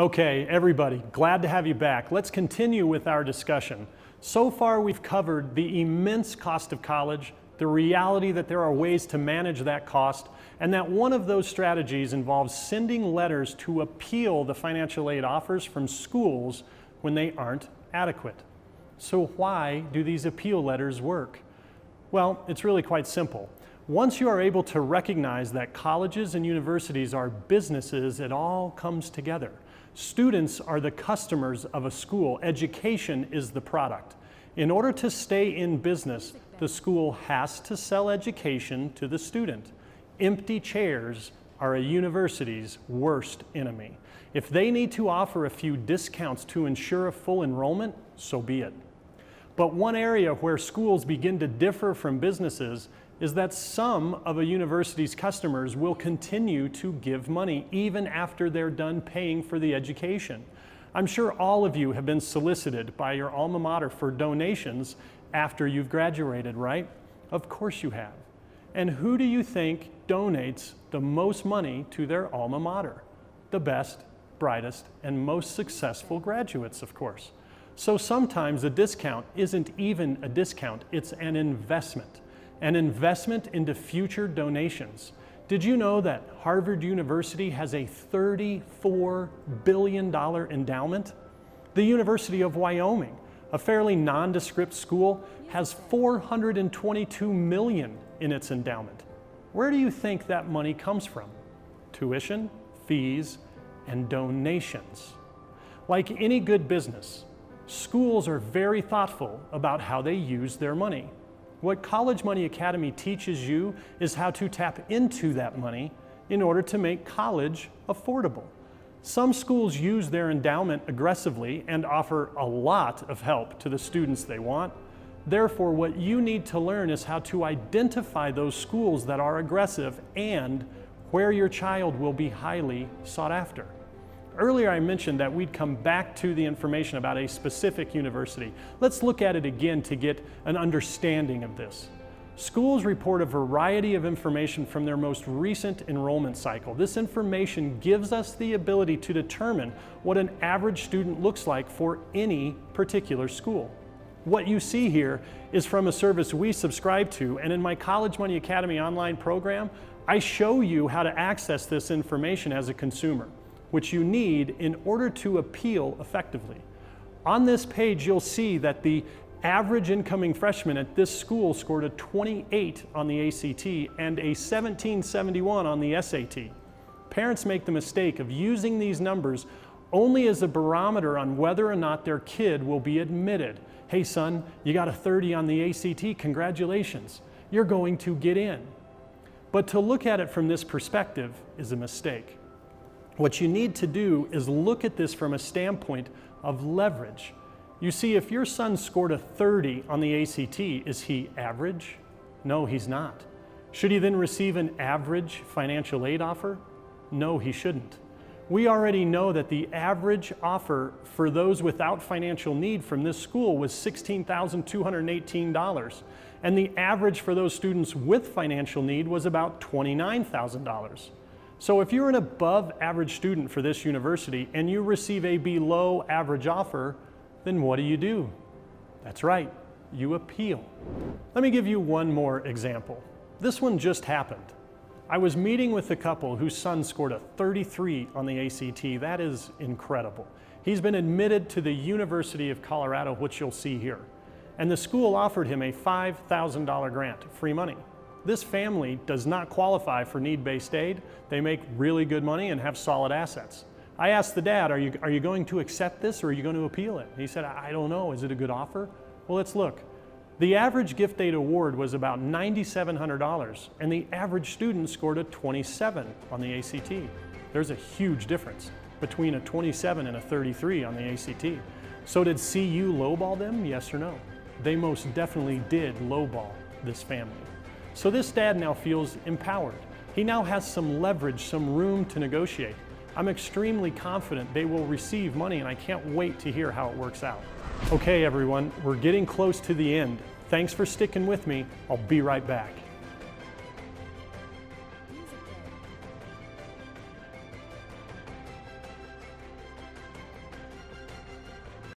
Okay, everybody, glad to have you back. Let's continue with our discussion. So far, we've covered the immense cost of college, the reality that there are ways to manage that cost, and that one of those strategies involves sending letters to appeal the financial aid offers from schools when they aren't adequate. So, why do these appeal letters work? Well, it's really quite simple. Once you are able to recognize that colleges and universities are businesses, it all comes together. Students are the customers of a school. Education is the product. In order to stay in business, the school has to sell education to the student. Empty chairs are a university's worst enemy. If they need to offer a few discounts to ensure a full enrollment, so be it. But one area where schools begin to differ from businesses is that some of a university's customers will continue to give money even after they're done paying for the education. I'm sure all of you have been solicited by your alma mater for donations after you've graduated, right? Of course you have. And who do you think donates the most money to their alma mater? The best, brightest, and most successful graduates, of course. So sometimes a discount isn't even a discount, it's an investment an investment into future donations. Did you know that Harvard University has a $34 billion endowment? The University of Wyoming, a fairly nondescript school, has 422 million in its endowment. Where do you think that money comes from? Tuition, fees, and donations. Like any good business, schools are very thoughtful about how they use their money. What College Money Academy teaches you is how to tap into that money in order to make college affordable. Some schools use their endowment aggressively and offer a lot of help to the students they want. Therefore, what you need to learn is how to identify those schools that are aggressive and where your child will be highly sought after. Earlier I mentioned that we'd come back to the information about a specific university. Let's look at it again to get an understanding of this. Schools report a variety of information from their most recent enrollment cycle. This information gives us the ability to determine what an average student looks like for any particular school. What you see here is from a service we subscribe to, and in my College Money Academy online program, I show you how to access this information as a consumer which you need in order to appeal effectively. On this page, you'll see that the average incoming freshman at this school scored a 28 on the ACT and a 1771 on the SAT. Parents make the mistake of using these numbers only as a barometer on whether or not their kid will be admitted. Hey son, you got a 30 on the ACT, congratulations. You're going to get in. But to look at it from this perspective is a mistake. What you need to do is look at this from a standpoint of leverage. You see, if your son scored a 30 on the ACT, is he average? No, he's not. Should he then receive an average financial aid offer? No, he shouldn't. We already know that the average offer for those without financial need from this school was $16,218, and the average for those students with financial need was about $29,000. So if you're an above average student for this university and you receive a below average offer, then what do you do? That's right, you appeal. Let me give you one more example. This one just happened. I was meeting with a couple whose son scored a 33 on the ACT. That is incredible. He's been admitted to the University of Colorado, which you'll see here. And the school offered him a $5,000 grant, free money. This family does not qualify for need-based aid. They make really good money and have solid assets. I asked the dad, are you, are you going to accept this or are you going to appeal it? He said, I don't know. Is it a good offer? Well, let's look. The average gift aid award was about $9,700 and the average student scored a 27 on the ACT. There's a huge difference between a 27 and a 33 on the ACT. So did CU lowball them? Yes or no? They most definitely did lowball this family. So this dad now feels empowered. He now has some leverage, some room to negotiate. I'm extremely confident they will receive money and I can't wait to hear how it works out. Okay everyone, we're getting close to the end. Thanks for sticking with me. I'll be right back.